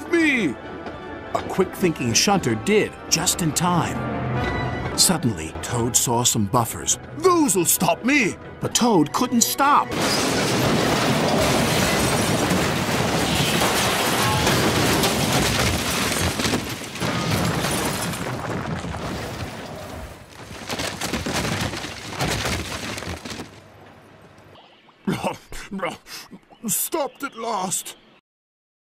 Save me! A quick-thinking shunter did, just in time. Suddenly, Toad saw some buffers. Those'll stop me! But Toad couldn't stop. Stopped at last.